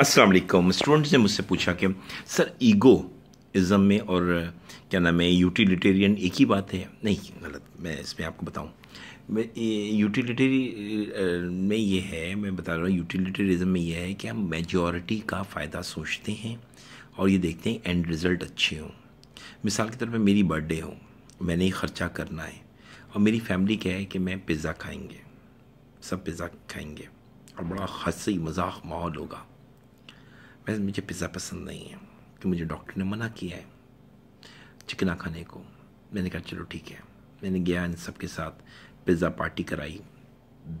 अस्सलाम वालेकुम। स्टूडेंट्स ने मुझसे पूछा कि, सर ईगो इज़म में और क्या नाम है यूटिलिटेरियन एक ही बात है? नहीं, गलत। मैं इसमें आपको बताऊँ। यूटिलिटेरी में ये है, मैं बता रहा हूँ यूटिलिटेरिज्म में ये है कि हम मेजॉरिटी का फ़ायदा सोचते हैं और ये देखते हैं एंड रिज़ल्ट अच्छे हों। मिसाल के तौर पर मेरी बर्थडे हो, मैंने ही ख़र्चा करना है और मेरी फैमिली क्या है कि मैं पिज़्ज़ा खाएँगे, सब पिज़्ज़ा खाएँगे और बड़ा हँसी मज़ाक माहौल होगा। मैं मुझे पिज़्ज़ा पसंद नहीं है कि मुझे डॉक्टर ने मना किया है। चिकना खाने को। मैंने कहा, चलो ठीक है। मैंने गया, इन सब के साथ पिज़्ज़ा पार्टी कराई।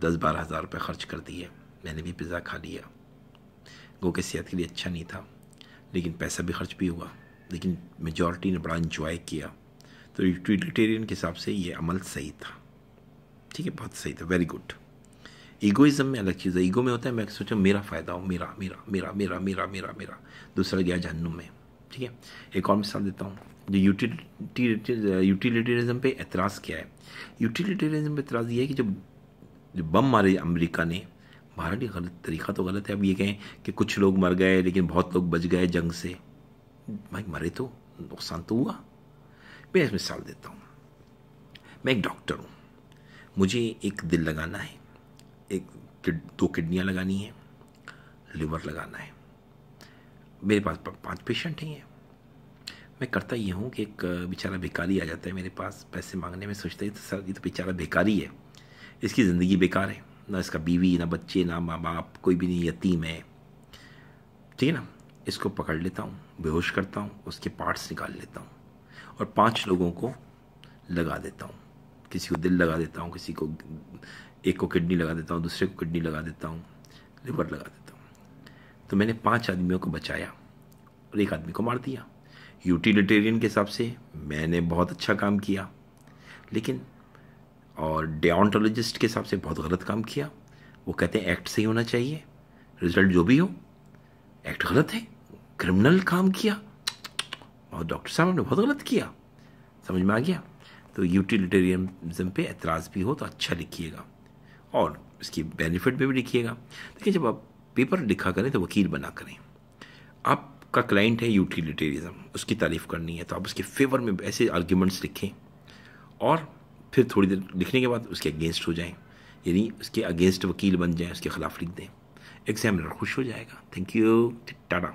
दस बारह हज़ार रुपये ख़र्च कर दिए। मैंने भी पिज़्ज़ा खा लिया। गो के सेहत के लिए अच्छा नहीं था, लेकिन पैसा भी खर्च भी हुआ। लेकिन मेजॉरिटी ने बड़ा इन्जॉय किया। तो यूटिलिटेरियन के हिसाब से ये अमल सही था। ठीक है, बहुत सही था। वेरी गुड ईगोइज्म में अलग चीज़ है। ईगो में होता है, मैं सोचा मेरा फ़ायदा हो, मेरा मेरा मेरा मेरा मेरा मेरा मेरा। दूसरा गया जहन्नुम में, ठीक है? एक और मिसाल देता हूँ। जो यूटिलिटी यूटिलिटेरिज्म पे एतराज़ क्या है। यूटिलिटेरिज्म पे एतराज़ ये है कि जब जो बम मारे अमेरिका ने मारा नहीं गलत तरीका तो गलत है। अब ये कहें कि कुछ लोग मर गए, लेकिन बहुत लोग बच गए जंग से। भाई, मरे तो नुकसान तो हुआ। मैं मिसाल देता हूँ। मैं एक डॉक्टर हूँ। मुझे एक दिल लगाना है। एक दो किडनियाँ लगानी है, लिवर लगाना है। मेरे पास पाँच पेशेंट हैं। मैं करता ये हूँ कि एक, बेचारा भिकारी आ जाता है मेरे पास, पैसे मांगने में सोचता है तो सर, ये तो बेचारा भिकारी है। इसकी ज़िंदगी बेकार है। ना इसका बीवी, ना बच्चे, ना माँ बाप कोई भी नहीं, यतीम है। ठीक है ना? इसको पकड़ लेता हूँ, बेहोश करता हूँ, उसके पार्ट्स निकाल लेता हूँ और पाँच लोगों को लगा देता हूँ। किसी को दिल लगा देता हूँ, किसी को एक को किडनी लगा देता हूँ, दूसरे को किडनी लगा देता हूँ, लिवर लगा देता हूँ। तो मैंने पाँच आदमियों को बचाया और एक आदमी को मार दिया। यूटिलिटेरियन के हिसाब से मैंने बहुत अच्छा काम किया, लेकिन और डिओंटोलॉजिस्ट के हिसाब से बहुत गलत काम किया। वो कहते हैं एक्ट सही होना चाहिए। रिज़ल्ट जो भी हो एक्ट गलत है। क्रिमिनल काम किया। और डॉक्टर साहब ने बहुत गलत किया। समझ में आ गया? तो यूटिलिटेरियनिज्म पे एतराज़ भी हो तो अच्छा लिखिएगा। और इसकी बेनिफिट में भी लिखिएगा। देखिए, जब आप पेपर लिखा करें तो वकील बना करें। आपका क्लाइंट है यूटिलिटेरिज्म उसकी तारीफ़ करनी है तो आप उसके फेवर में ऐसे आर्ग्यूमेंट्स लिखें। और फिर थोड़ी देर लिखने के बाद उसके अगेंस्ट हो जाएँ। यानी उसके अगेंस्ट वकील बन जाएँ, उसके ख़िलाफ़ लिख दें। एग्जामिनर खुश हो जाएगा। Thank you Tata